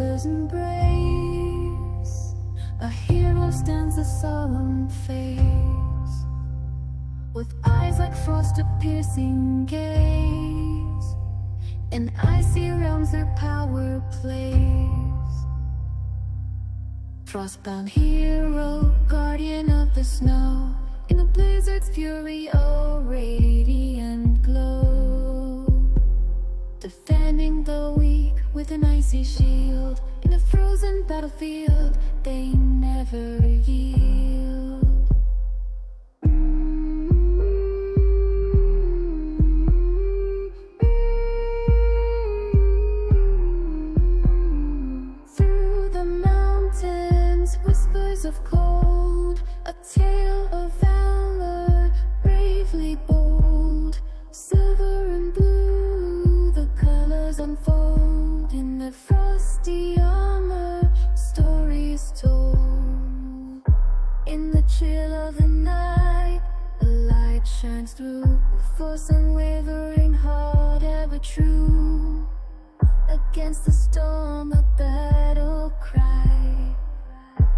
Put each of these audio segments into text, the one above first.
winter's embrace. A hero stands a solemn face. With eyes like frost, a piercing gaze. In icy realms their power plays. Frostbound hero, guardian of the snow. In the blizzard's fury, oh radiant with an icy shield In a frozen battlefield, they never yield. Through the mountains, whispers of cold A tale of valor, bravely bold Silver and blue, the colors unfold Their frosty armor, stories told. In the chill of the night, a light shines through Force unwavering, heart ever true. Against the storm, a battle cry.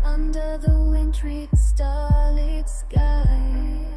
Under the wintry starlit sky